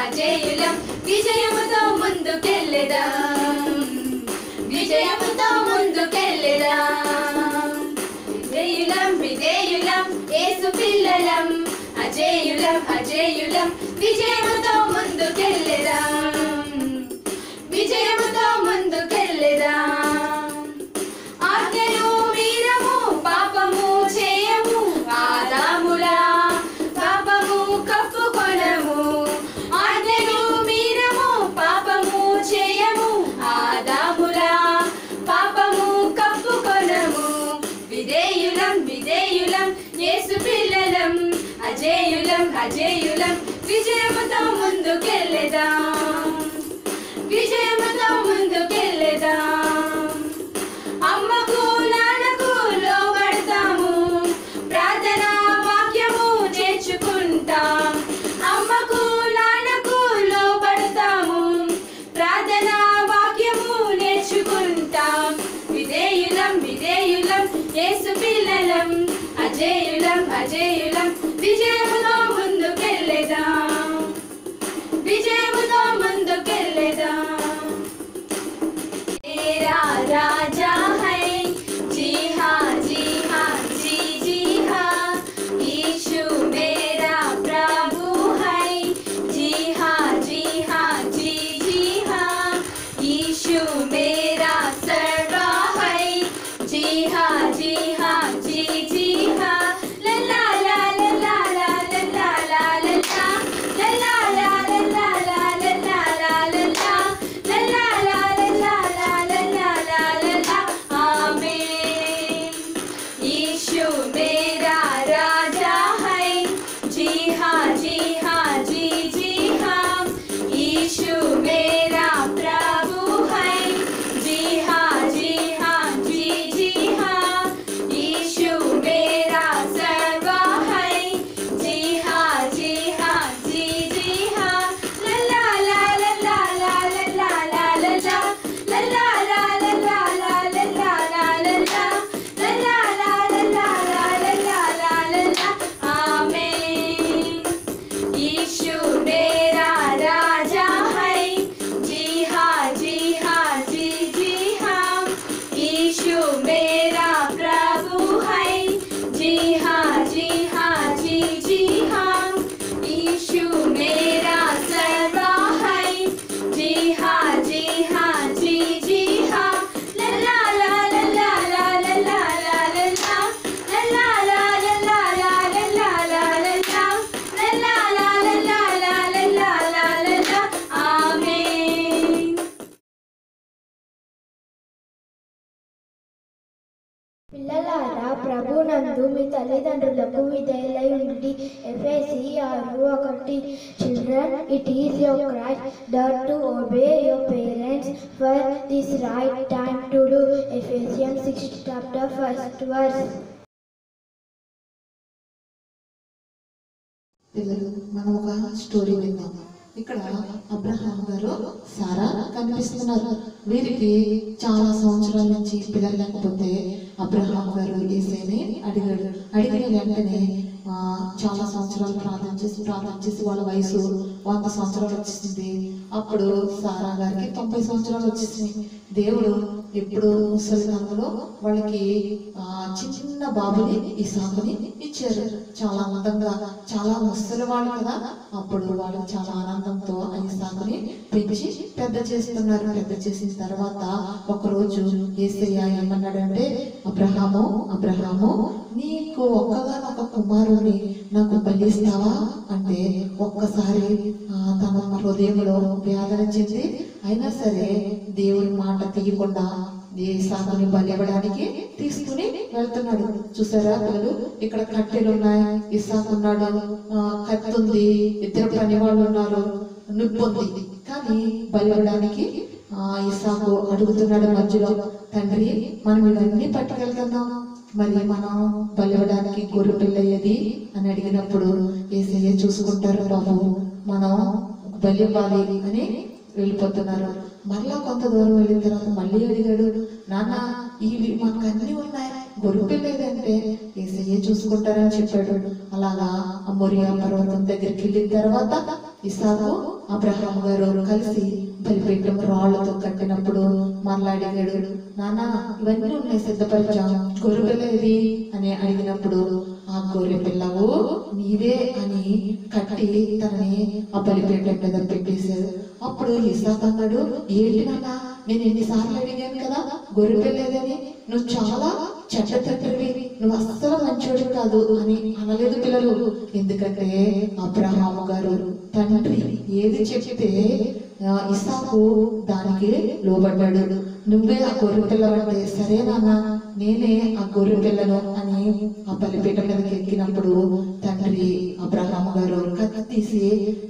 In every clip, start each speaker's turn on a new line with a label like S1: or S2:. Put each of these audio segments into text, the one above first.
S1: అజేయులం విజయముతో ముందుకెళ్ళెదాం విజయముతో ముందుకెళ్ళెదాం విజయులం విజేయులం ఏసు పిల్లలం అజేయులం అజేయులం విజయముతో ముందుకెళ్ళెదాం
S2: ఒకటి children it is your Christ duty to obey your parents for this right time to do Ephesians six chapter first verse
S3: మనం ఒక స్టోరీ విన్నాము ఇక్కడ అబ్రహాం గారు సారా కనిపిస్తున్నారు. వీరికి చాలా సంవత్సరాల నుంచి పిల్లలు లేకపోతే అబ్రహాం గారు ఏసేని అడిగాడు. అడిగిన వెంటనే చాలా సంవత్సరాలు ప్రార్థన చేసి ప్రార్థన చేసి వాళ్ళ వయసు వంద సంవత్సరాలు వచ్చేసింది. అప్పుడు సారా గారికి తొంభై సంవత్సరాలు వచ్చేసింది దేవుడు ఇప్పుడు ముసలితనంలో వాళ్ళకి చిన్న చిన్న బాబుని ఈ సాగుని ఇచ్చారు. చాలా అందంగా చాలా ముసలి వాళ్ళు కదా. అప్పుడు వాళ్ళు చాలా ఆనందంతో ఆ ఇసాకుని పెంచి పెద్ద చేస్తున్నారు. పెద్ద చేసిన తర్వాత ఒకరోజు ఏసయ్య ఏమన్నాడంటే అబ్రహాము అబ్రహాము నీకు ఒక్కగానొక్క కుమారుని నాకు బలిస్తావా? అంటే ఒక్కసారి తన హృదయంలో వ్యాధన చెంది అయినా సరే దేవుని మాట తీయకుండా ఏ సాగుని బలి ఇవ్వడానికి తీసుకుని వెళ్తున్నాడు. చూసారా పిల్లలు? ఇక్కడ కట్టెలు ఉన్నాయి. ఇసాకు ఉన్నాడు ఆ, కత్తి ఉంది. ఇద్దరు పని వాళ్ళు ఉన్నారు. నిప్పు ఉంది. కానీ బలి ఇవ్వడానికి ఆ ఇసాకు అడుగుతున్నాడు మధ్యలో తండ్రి మనం ఇవన్నీ పట్టుకెళ్తున్నాం. మరి మనం బలి ఇవ్వడానికి గొర్రె పిల్లయ్యది అని అడిగినప్పుడు ఏసయ్య చూసుకుంటారు బాబు మనం బలివ్వాలి అని వెళ్ళిపోతున్నారు. మరలా కొంత దూరం వెళ్ళిన తర్వాత మళ్ళీ అడిగాడు నాన్న ఇవి మాకు అన్ని ఉన్నాయి? గొర్రెపిల్ల ఏదంటే చూసుకుంటారని చెప్పాడు. అలాగా ఆ పర్వతం దగ్గరికి వెళ్ళిన తర్వాత ఇసాకు అబ్రహాం గారు కలిసి బలిపీఠం రాళ్ళతో కట్టినప్పుడు మరలా అడిగాడు నాన్న ఇవన్నీ ఉన్నాయి సిద్ధపరిచాం. గొర్రె పిల్ల అని అడిగినప్పుడు ఆ గొర్రె పిల్లవు నీదే అని కట్టి తనని ఆ బలిపేట మీద పెట్టేశారు అప్పుడు ఇసాక్ అన్నాడు ఏంటి నాన్న నేను ఎన్నిసార్లు అడిగాను కదా గొర్రెపెళ్ళేదని నువ్వు చాలా చెడ్డ తండ్రివి నువ్వు అస్సలు మంచోడు కాదు అని అనలేదు పిల్లలు. ఎందుకంటే అబ్రహాము గారు తండ్రి ఏది చెప్తే ఇసాకు దానికి లోబడ్డాడు. నువ్వే ఆ గొర్రె పిల్లవంటే సరే నాన్న నేనే ఆ గొర్రె పిల్లను అని ఆ బలిపీఠం మీదకి ఎక్కినప్పుడు తండ్రి అబ్రహాం గారు కత్తి తీసి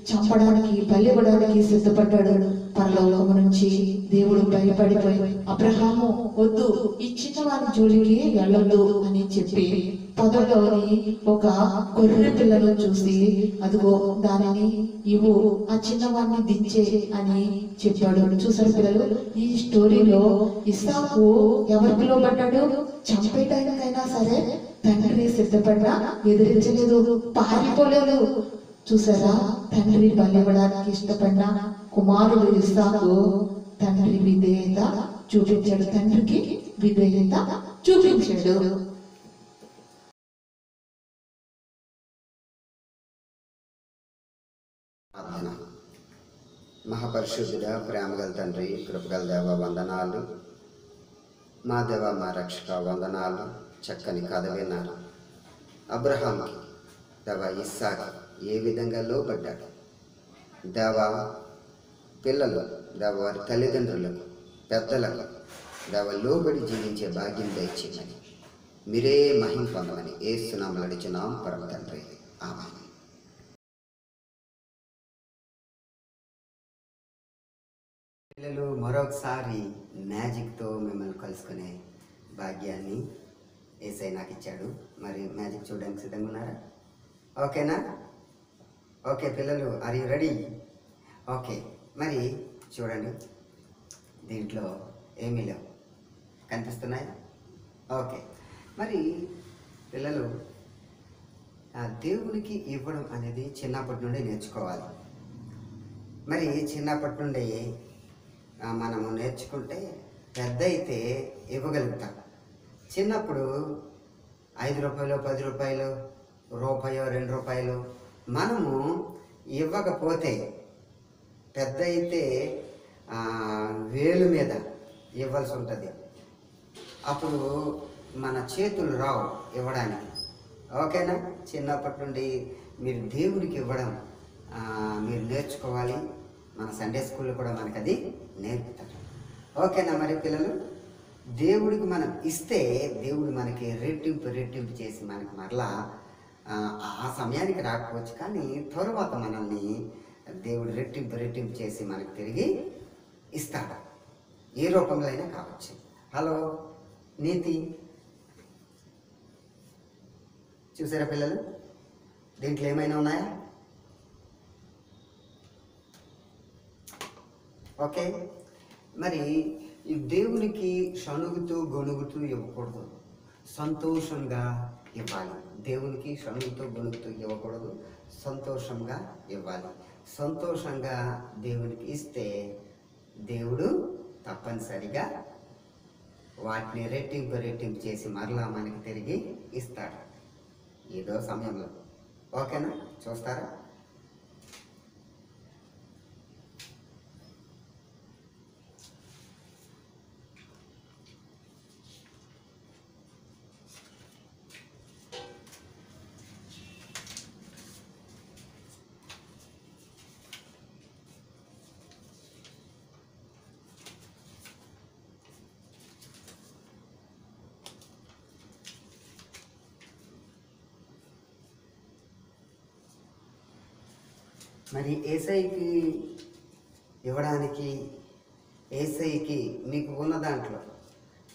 S3: చంపడానికి బలివ్వడానికి సిద్ధపడ్డాడు. పరలోకము నుంచి దేవుడు భయపడిపోయి అబ్రహాము వద్దు ఈ చిన్నవారి జోలికి వెళ్ళొద్దు అని చెప్పి పొదలోని ఒక గొర్రె పిల్లను చూసి అదిగో దానిని ఇవ్వు ఆ చిన్నవాడిని దించే అని చెప్పాడు. చూసారు పిల్లలు ఈ స్టోరీలో ఇసాకు ఎవరు పిలువబడ్డాడు? చంపేయడానికైనా సరే తండ్రి సిద్ధపడ్డా ఎదిరించలేదు పారిపోలేదు. చూసారా తండ్రి బలివ్వడానికి ఇష్టపడిన కుమారుడు ఇస్తాకు తండ్రి విధేయత చూపించాడు. తండ్రికి విధేయత చూపించాడు.
S4: మహాపరిశుద్ధుడ ప్రేమగల తండ్రి కృపగల దేవ వందనాలు. మా దేవ మా రక్షక వందనాలు. చక్కని కథ విన్నారు. అబ్రహాంకి దేవ ఇస్సాకి ఏ విధంగా లోబడ్డాడు? దేవ పిల్లలు దేవ వారి తల్లిదండ్రులకు పెద్దలకు దేవ లోబడి జీవించే భాగ్యం దయచేయమని. మీరే మహిం పొందమని ఏ సునామలు అడిచినాం పరమ తండ్రి. ఆమె పిల్లలు మరొకసారి మ్యాజిక్తో మిమ్మల్ని కలుసుకునే భాగ్యాన్ని ఏసై నాకు ఇచ్చాడు. మరి మ్యాజిక్ చూడడానికి సిద్ధంగా ఉన్నారా? ఓకేనా? ఓకే పిల్లలు ఆర్ యూ రెడీ ఓకే మరి చూడండి. దీంట్లో ఏమీ లేవు. కనిపిస్తున్నాయా? ఓకే మరి పిల్లలు దేవునికి ఇవ్వడం అనేది చిన్నప్పటి నుండి నేర్చుకోవాలి. మరి చిన్నప్పటి నుండి మనము నేర్చుకుంటే పెద్ద అయితే ఇవ్వగలుగుతాం. చిన్నప్పుడు ఐదు రూపాయలు పది రూపాయలు రూపాయో రెండు రూపాయలు మనము ఇవ్వకపోతే పెద్ద అయితే వేలు మీద ఇవ్వాల్సి ఉంటుంది. అప్పుడు మన చేతులు రావు ఇవ్వడానికి. ఓకేనా? చిన్నప్పటి నుండి మీరు దేవుడికి ఇవ్వడం మీరు నేర్చుకోవాలి. మన సండే స్కూల్లో కూడా మనకు అది నేర్పుతారు. ఓకేనా మరి పిల్లలు? దేవుడికి మనం ఇస్తే దేవుడు మనకి రెట్టింపు రెట్టింపు చేసి మనకి మరలా ఆ, ఆ సమయానికి రాకపోవచ్చు కానీ తరువాత మనల్ని దేవుడు రెట్టింపు రెట్టింపు చేసి మనకు తిరిగి ఇస్తాడు. ఏ రూపంలో అయినా కావచ్చు. హలో నీతి. చూసారా పిల్లలు? దీంట్లో ఏమైనా ఉన్నాయా? ఓకే? మరి ఈ దేవునికి షణుగుతూ గొణుగుతూ ఇవ్వకూడదు. సంతోషంగా ఇవ్వాలి. దేవునికి షణుగుతూ గొణుగుతూ ఇవ్వకూడదు. సంతోషంగా ఇవ్వాలి. సంతోషంగా దేవునికి ఇస్తే దేవుడు తప్పనిసరిగా వాటిని రెట్టింపు రెట్టింపు చేసి మరలా మనకి తిరిగి ఇస్తాడు. ఏదో సమయంలో. ఓకేనా? చూస్తారా? మరి ఏసైకి ఇవ్వడానికి ఏసైకి మీకు ఉన్న దాంట్లో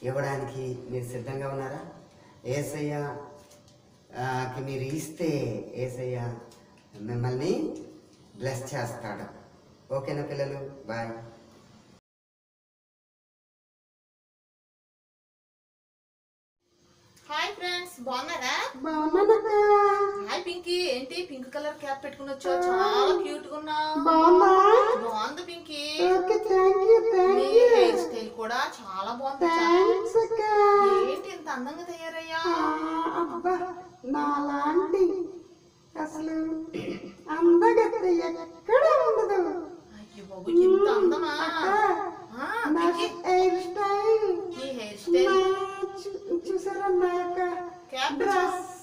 S4: ఇవ్వడానికి మీరు సిద్ధంగా ఉన్నారా? ఏసయ్య ఆ, కి మీరు ఇస్తే ఏసయ్య మిమ్మల్ని బ్లెస్ చేస్తాడు. ఓకేనా పిల్లలు? బాయ్.
S5: హాయ్ ఫ్రెండ్స్ బాగున్నారా? హాయ్ పింక్ ఏంటి? పింక్ కలర్ క్యాప్ పెట్టుకుని వచ్చావు. చాలా
S6: క్యూట్గా
S5: బాగుంది? పింకీ. నీ హెయిర్ స్టైల్ కూడా చాలా బాగుంది ఏంటి ఇంత అందంగా తయారయ్యా?
S6: నాలాంటి అసలు అందగత్త ఎక్కడ ఉండదు.
S5: అయ్యో బాబు ఇంత అందమా?
S6: హెయిర్ స్టైల్
S5: నీ హెయిర్ స్టైల్
S6: చూసారా నా యొక్క
S5: క్యాప్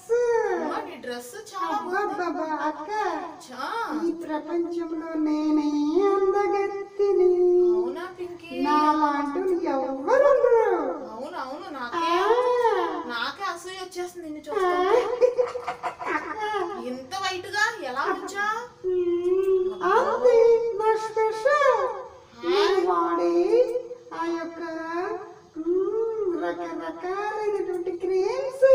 S6: డ్రెస్
S5: నీ డ్రెస్ చాలా
S6: అక్క. ఈ ప్రపంచంలో నేనే అందగత్తిని.
S5: అవునా పింకీ?
S6: నాలాంటి ఉండరు
S5: అవును నాకే. నాకే అసూయ వచ్చేస్తుంది నిన్ను చూస్తుంటే. ఇంత వైట్గా ఎలా వచ్చా
S6: మ్మ్, అది నా స్పెషల్ నేను వాడే ఆ యొక్క మ్మ్, రకరకాలైనటువంటి క్రీమ్స్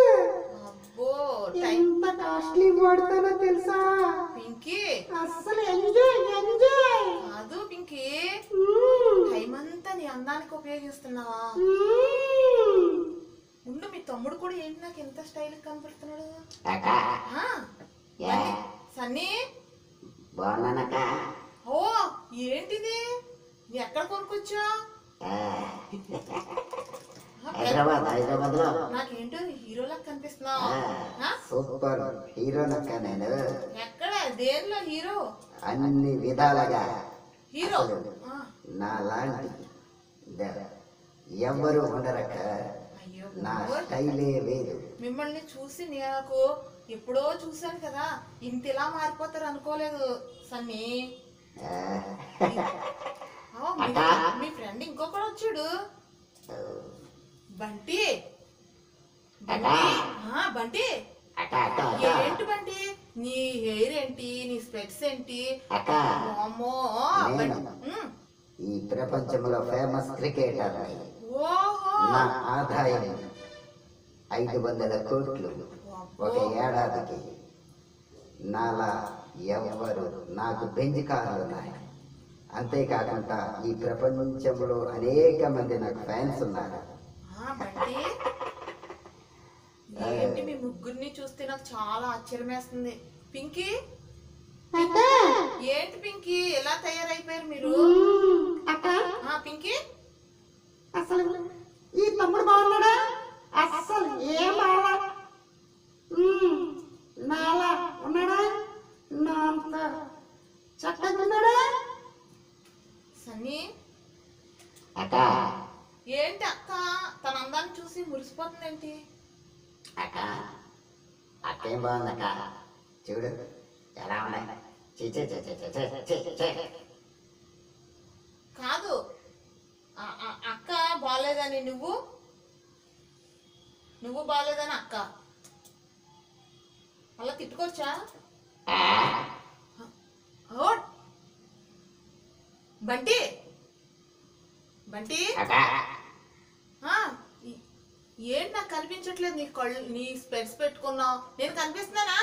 S5: అబ్బో టైం
S6: ఎంత కాస్ట్లీ వాడతానో తెలుసా
S5: పింకీ
S6: అస్సలు ఎంజాయ్ ఎంజాయ్
S5: కాదు పింకీ
S6: మ్మ్,
S5: టైం అంతా నీ అందానికి ఉపయోగిస్తున్నావా
S6: మ్మ్.
S5: ఉండు మీ తమ్ముడు కూడా ఏంటి నాకు ఎంత స్టైల్ కనపడుతున్నాడు
S4: అక్క
S5: ఆ,
S4: యా
S5: సన్నీ
S4: బాగున్నానక్క
S5: ఓ ఏంటిది నువ్వు
S4: హైదరాబాద్ హైదరాబాద్లో
S5: నాకేంటో హీరోలా కనిపిస్తున్నావు?
S4: సూపర్ హీరోనక్క నేను.
S5: ఎక్కడ? దేనిలో హీరో?
S4: అన్ని విధాలుగా.
S5: హీరో?
S4: నా లాంటి ఎవ్వరు ఉండరక్క.
S5: అయ్యో
S4: నా. స్టైలే వేరు.
S5: మిమ్మల్ని చూసి నాకు ఎప్పుడో చూశాను కదా ఇంత ఇలా మారిపోతారు అనుకోలేదు సన్నీ. మీ- ఫ్రెండ్ ఇంకొకడు వచ్చాడు. బంటి. బంటి. ఏంటి బంటి. నీ హెయిర్ ఏంటి? నీ స్పెట్స్ ఏంటి? అమ్మో.
S4: ఈ ప్రపంచంలో ఫేమస్ క్రికెటర్ నా ఆదాయం ఐదు వందల కోట్లు. ఒక ఏడాదికి. నాలా ఎవ్వరు నాకు బెంజ్ కార్లు ఉన్నాయి. అంతేకాకుండా ఈ ప్రపంచంలో అనేక మంది నాకు ఫ్యాన్స్ ఉన్నారు.
S5: ఏంటి మీ ముగ్గురిని చూస్తే నాకు చాలా ఆశ్చర్యం వేస్తుంది పింకీ ఏంటి పింకీ? ఎలా తయారైపోయారు మీరు?
S6: మ్మ్, అక్క.
S5: ఆ పింకీ?
S6: అసలు ఈ తమ్ముడు బాగున్నాడా? అస్సలు ఏం బాగా నాలా ఉన్నాడా? నా అంత చక్కగా ఉన్నాడా?
S5: సన్నీ
S4: అక్క.
S5: ఏంటి అక్క? తన అందాన్ని చూసి మురిసిపోతుందేంటి?
S4: అక్క అక్కేం బాగుందక్క చూడు ఎలా ఉన్నాయి.
S5: కాదు. అక్క బాగాలేదని నువ్వు? నువ్వు బాగాలేదని అక్క? అలా తిట్టుకోవచ్చా ఓ బంటి. బంటి. ఏంటి నాకు కనిపించట్లేదు నీ కళ్ళు నీ స్పెట్స్ పెట్టుకున్నావు నేను కనిపిస్తున్నానా?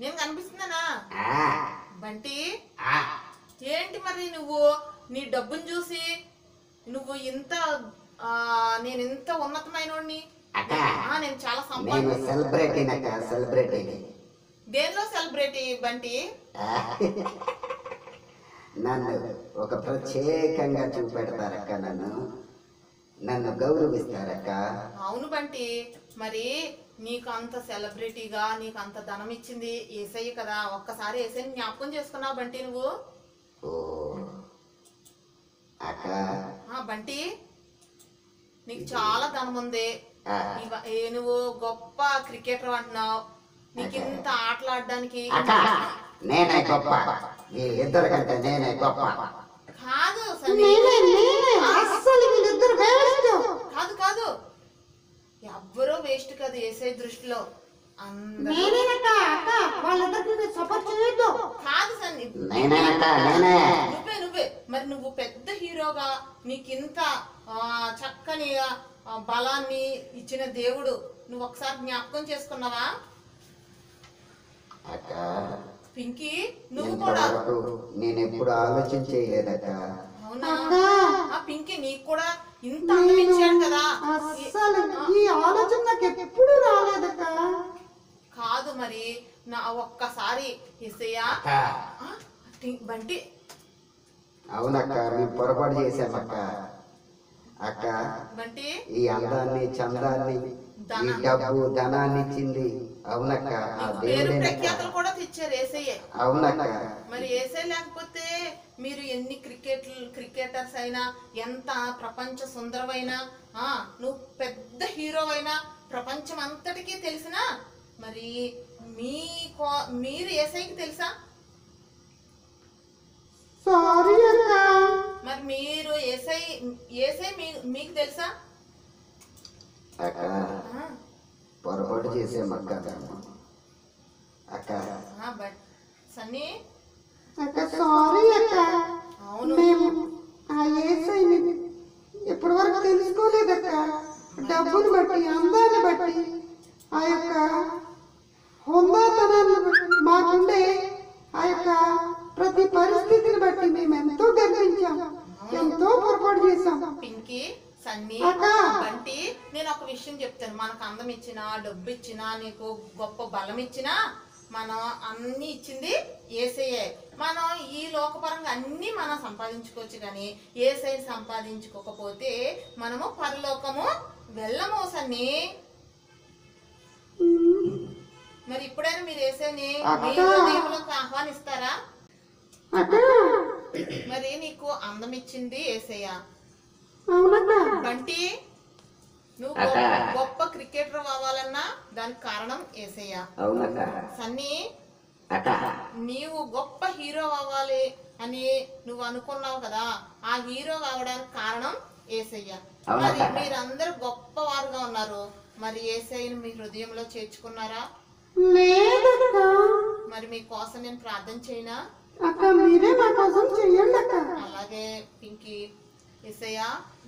S5: నేను కనిపిస్తున్నానా? బంటి. ఏంటి మరి నువ్వు? నీ డబ్బును చూసి నువ్వు ఇంత ఆ, నేను ఇంత ఆ, నేను చాలా
S4: సెలబ్రిటీనక్క సెలబ్రిటీని.
S5: దేనిలో సెలబ్రిటీ బంటి?
S4: నన్ను ఒక ప్రత్యేకంగా చూపెడతారక్క నన్ను. నన్ను గౌరవిస్తారక్క.
S5: అవును బంటి మరి నీకు అంత సెలబ్రిటీగా నీకు అంత ధనం ఇచ్చింది ఏసయ్య కదా. ఒక్కసారి ఏసయ్యని జ్ఞాపకం చేసుకున్నావు బంటి నువ్వు?
S4: ఓ అక్క.
S5: ఆ బంటి నీకు చాలా ధనం ఉంది
S4: ఆ,
S5: ఇవ- ఏ నువ్వు గొప్ప క్రికెటర్ అంటున్నావు. నీకు ఇంత ఆటలాడడానికి
S4: అక్క నేనే గొప్ప. వీళ్ళిద్దరి కంటే నేనే గొప్ప.
S5: కాదు సన్నీ.
S6: నేనే నేనే. అస్సలు వీళ్ళిద్దరు వేస్ట్
S5: కాదు కాదు. ఎవ్వరూ వేస్ట్ కాదు ఏసై దృష్టిలో.
S6: అక్క. సపోర్ట్ చేయొద్దు.
S5: కాదు సన్ని.
S4: నేనే.
S5: నువ్వే నువ్వే. మరి నువ్వు పెద్ద హీరోగా నీకింత ఆ, చక్కని బలాన్ని ఇచ్చిన దేవుడు నువ్వు ఒకసారి జ్ఞాపకం చేసుకున్నావా?
S4: అక్క
S5: పింకీ నువ్వు కూడా.
S4: ఇంతవరకు నేను ఎప్పుడు
S5: అవునా?
S6: అక్క.
S5: ఆ పింకీ నీకు కూడా ఇంత అందం ఇచ్చాడు కదా
S6: అస్సలు ఈ ఆలోచన నాకు ఎప్పుడు రాలేదక్క.
S5: కాదు నా ఒక్కసారి టి- బంటి.
S4: అవునక్క మేము పొరపాటు చేశామక్క అక్క
S5: బంటి.
S4: ఈ అందాన్ని చందాన్ని ఈ డబ్బు ధనాన్ని ఇచ్చింది. అవునక్క ఆ దేవుడే
S5: ప్రఖ్యాతలు కూడా తెచ్చారు ఏసయ్యే.
S4: అవునక్క.
S5: మరి ఏసే లేకపోతే మీరు ఎన్ని క్రికెట్ క్రికెటర్స్ అయినా ఎంత ప్రపంచ సుందరమైన ఆ నువ్వు పెద్ద హీరో అయినా ప్రపంచం అంతటికీ తెలిసినా మరి మీ కో- మీరు ఏసైకి తెలుసా?
S3: సారీ అక్క.
S5: మరి మీరు ఏసై ఏసై మీకు తెలుసా?
S4: అక్క పొరపాటు చేసామక్క మేము. అక్క.
S5: సన్నీ?
S3: అక్క సారీ అక్క.
S5: అవును.
S3: మేము ఆ ఏసైని ఇప్పటి వరకు తెలుసుకోలేదక్క. డబ్బుని బట్టి అందాన్ని బట్టి ఆ యొక్క హుందాతనాన్ని మాకుండే ఆ యొక్క ప్రతి పరిస్థితిని బట్టి మేము ఎంతో గర్వించాం ఎంతో పొరపాటు చేశాం.
S5: పింకీ? సన్నీ. బంటి నేను ఒక విషయం చెప్తాను. మనకు అందం ఇచ్చినా డబ్బు ఇచ్చినా నీకు గొప్ప బలం ఇచ్చినా మనం అన్ని ఇచ్చింది ఏసయ్యే. మనం ఈ లోకపరంగా అన్ని మనం సంపాదించుకోవచ్చు కానీ ఏసై సంపాదించుకోకపోతే మనము పరలోకము వెళ్ళము సన్ని మరి ఇప్పుడైనా మీరు ఏసైని మీ. హృదయంలోకి ఆహ్వానిస్తారా? మరి నీకు అందం ఇచ్చింది ఏసయ్య. బంటి నువ్వు. గొప్ప- గొప్ప క్రికెటర్ అవ్వాలన్నా దానికి కారణం ఏసయ్య. సన్నీ నీవు గొప్ప హీరో అవ్వాలి అని నువ్వు అనుకున్నావు కదా ఆ హీరో కావడానికి కారణం ఏసయ్య. మరి? మీరందరూ గొప్ప వారుగా ఉన్నారు. మరి ఏసయ్యను మీ హృదయంలో చేర్చుకున్నారా? మరి మీకోసం నేను ప్రార్థన చేయనా?
S3: మా కోసం
S5: అలాగే పింకీ. ఎసయ్య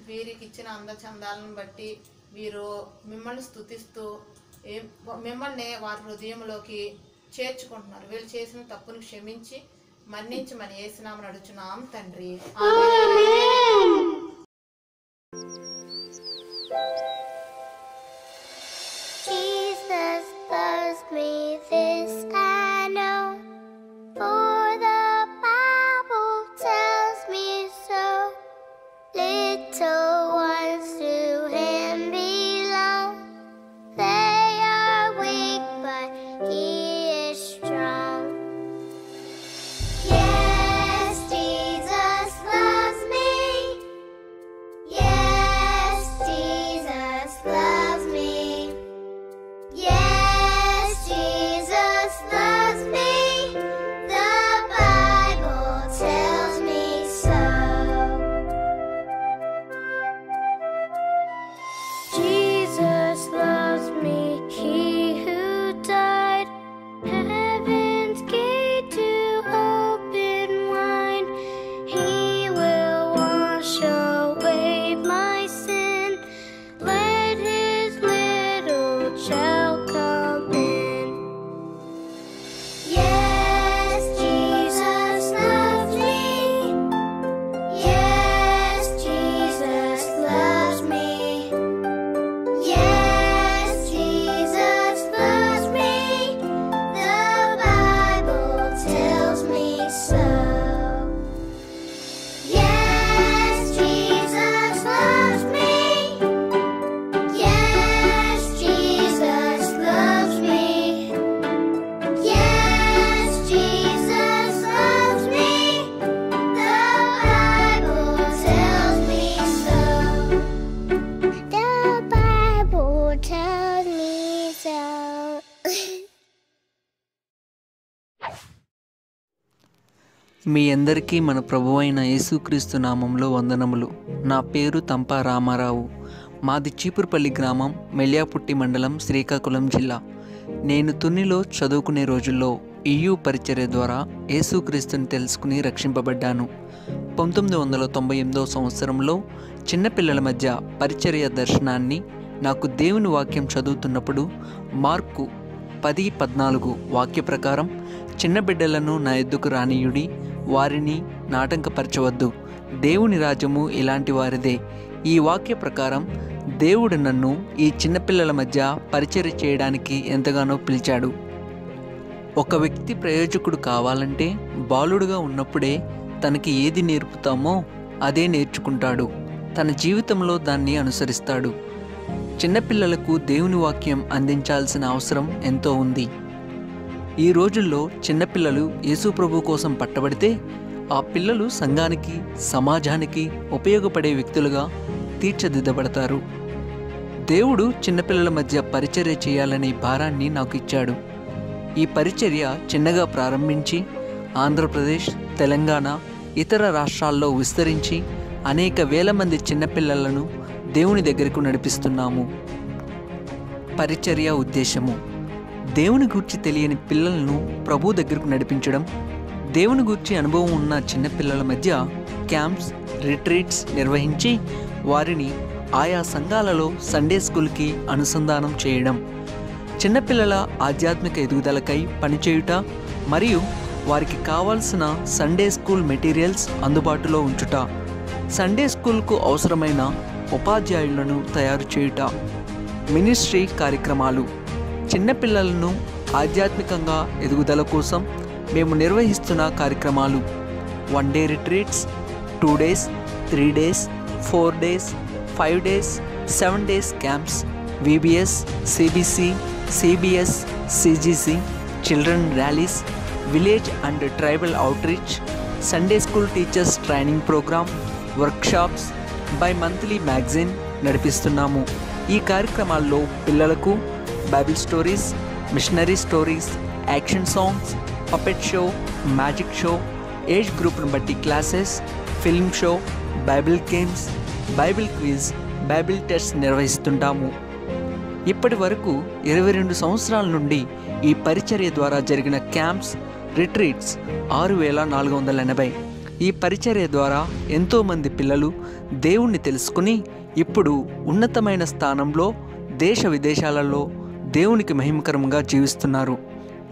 S5: వీరికి ఇచ్చిన అందచందాలను బట్టి వీరు మిమ్మల్ని స్తుతిస్తూ మిమ్మల్ని వారి హృదయంలోకి చేర్చుకుంటున్నారు. వీళ్ళు చేసిన తప్పును క్షమించి మన్నించి మన ఏసునామని అడుచున్నాం తండ్రి.
S7: Jesus loves me, this
S8: అందరికీ మన ప్రభు అయిన యేసుక్రీస్తు నామంలో వందనములు. నా పేరు తంపా రామారావు. మాది చీపురుపల్లి గ్రామం మెలియాపుట్టి మండలం శ్రీకాకుళం జిల్లా. నేను తునిలో చదువుకునే రోజుల్లో ఈయూ పరిచర్య ద్వారా యేసుక్రీస్తుని తెలుసుకుని రక్షింపబడ్డాను. పంతొమ్మిది వందల తొంభై ఎనిమిదో సంవత్సరంలో చిన్నపిల్లల మధ్య పరిచర్య దర్శనాన్ని నాకు దేవుని వాక్యం చదువుతున్నప్పుడు మార్కు పది పద్నాలుగు వాక్య ప్రకారం చిన్న బిడ్డలను నా ఎద్దుకు రానియుడి వారిని నాటంకపరచవద్దు. దేవుని రాజ్యము ఇలాంటి వారిదే. ఈ వాక్య ప్రకారం దేవుడు నన్ను ఈ చిన్నపిల్లల మధ్య పరిచయం చేయడానికి ఎంతగానో పిలిచాడు. ఒక వ్యక్తి ప్రయోజకుడు కావాలంటే బాలుడుగా ఉన్నప్పుడే తనకి ఏది నేర్పుతామో అదే నేర్చుకుంటాడు. తన జీవితంలో దాన్ని అనుసరిస్తాడు. చిన్నపిల్లలకు దేవుని వాక్యం అందించాల్సిన అవసరం ఎంతో ఉంది. ఈ రోజుల్లో చిన్నపిల్లలు యేసుప్రభు కోసం పట్టబడితే ఆ పిల్లలు సంఘానికి సమాజానికి ఉపయోగపడే వ్యక్తులుగా తీర్చిదిద్దబడతారు. దేవుడు చిన్నపిల్లల మధ్య పరిచర్య చేయాలనే భారాన్ని నాకు ఇచ్చాడు ఈ పరిచర్య చిన్నగా ప్రారంభించి ఆంధ్రప్రదేశ్ తెలంగాణ ఇతర రాష్ట్రాల్లో విస్తరించి అనేక వేల మంది చిన్నపిల్లలను దేవుని దగ్గరకు నడిపిస్తున్నాము. పరిచర్య ఉద్దేశము. దేవుని గూర్చి తెలియని పిల్లలను ప్రభు దగ్గరకు నడిపించడం దేవుని గూర్చి అనుభవం ఉన్న చిన్నపిల్లల మధ్య క్యాంప్స్ రిట్రీట్స్ నిర్వహించి వారిని ఆయా సంఘాలలో సండే స్కూల్కి అనుసంధానం చేయడం చిన్నపిల్లల ఆధ్యాత్మిక ఎదుగుదలకై పనిచేయుట మరియు వారికి కావాల్సిన సండే స్కూల్ మెటీరియల్స్ అందుబాటులో ఉంచుట సండే స్కూల్కు అవసరమైన ఉపాధ్యాయులను తయారు చేయుట మినిస్ట్రీ కార్యక్రమాలు. చిన్నపిల్లలను ఆధ్యాత్మికంగా ఎదుగుదల కోసం మేము నిర్వహిస్తున్న కార్యక్రమాలు one day retreats two days three days four days five days seven days camps VBS CBC CBS CGC children rallies village and tribal outreach Sunday school teachers training programme workshops bimonthly magazine నడిపిస్తున్నాము. ఈ కార్యక్రమాల్లో పిల్లలకు Bible stories missionary stories action songs puppet show magic show age గ్రూప్ను బట్టి classes film show Bible games Bible quiz Bible test నిర్వహిస్తుంటాము. ఇప్పటి వరకు ఇరవై రెండు సంవత్సరాల నుండి ఈ పరిచర్య ద్వారా జరిగిన క్యాంప్స్ రిట్రీట్స్ ఆరు వేల నాలుగు వందల ఎనభై. ఈ పరిచర్య ద్వారా ఎంతోమంది పిల్లలు దేవుణ్ణి తెలుసుకుని ఇప్పుడు ఉన్నతమైన స్థానంలో దేశ విదేశాలలో దేవునికి మహిమకరంగా జీవిస్తున్నారు.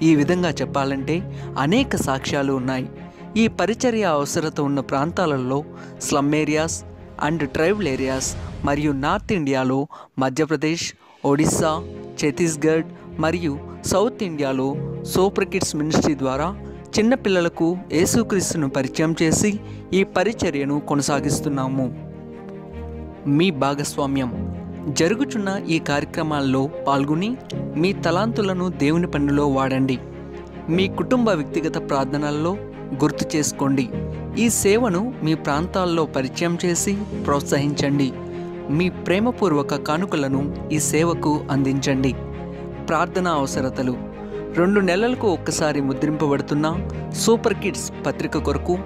S8: ఈ విధంగా చెప్పాలంటే అనేక సాక్ష్యాలు ఉన్నాయి. ఈ పరిచర్య అవసరత ఉన్న ప్రాంతాలలో slum areas and tribal areas మరియు నార్త్ ఇండియాలో మధ్యప్రదేశ్ ఒడిస్సా ఛత్తీస్గఢ్ మరియు సౌత్ ఇండియాలో సూపర్ కిడ్స్ మినిస్ట్రీ ద్వారా చిన్నపిల్లలకు యేసుక్రీస్తును పరిచయం చేసి ఈ పరిచర్యను కొనసాగిస్తున్నాము. మీ భాగస్వామ్యం జరుగుచున్న ఈ కార్యక్రమాల్లో పాల్గొని మీ తలాంతులను దేవుని పనులో వాడండి. మీ కుటుంబ వ్యక్తిగత ప్రార్థనల్లో గుర్తు చేసుకోండి. ఈ సేవను మీ ప్రాంతాల్లో పరిచయం చేసి ప్రోత్సహించండి. మీ ప్రేమపూర్వక కానుకలను ఈ సేవకు అందించండి. ప్రార్థన అవసరతలు. రెండు నెలలకు ఒక్కసారి ముద్రింపబడుతున్న సూపర్ కిడ్స్ పత్రిక కొరకు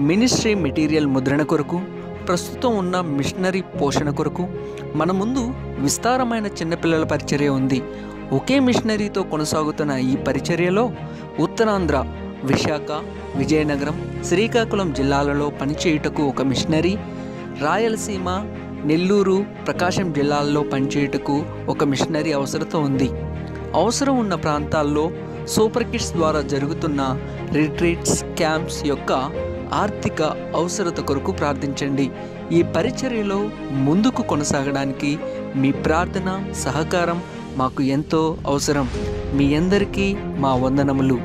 S8: మినిస్ట్రీ మెటీరియల్ ముద్రణ కొరకు ప్రస్తుతం ఉన్న మిషనరీ పోషణ కొరకు మన ముందు విస్తారమైన చిన్నపిల్లల పరిచర్య ఉంది. ఒకే మిషనరీతో కొనసాగుతున్న ఈ పరిచర్యలో ఉత్తరాంధ్ర విశాఖ విజయనగరం శ్రీకాకుళం జిల్లాలలో పనిచేయుటకు ఒక మిషనరీ రాయలసీమ నెల్లూరు ప్రకాశం జిల్లాల్లో పనిచేయుటకు ఒక మిషనరీ అవసరత ఉంది. అవసరం ఉన్న ప్రాంతాల్లో సూపర్ కిడ్స్ ద్వారా జరుగుతున్న రిట్రీట్స్ క్యాంప్స్ యొక్క ఆర్థిక అవసరత కొరకు ప్రార్థించండి. ఈ పరిచర్యలో ముందుకు కొనసాగడానికి మీ ప్రార్థన సహకారం మాకు ఎంతో అవసరం. మీ అందరికీ మా వందనములు.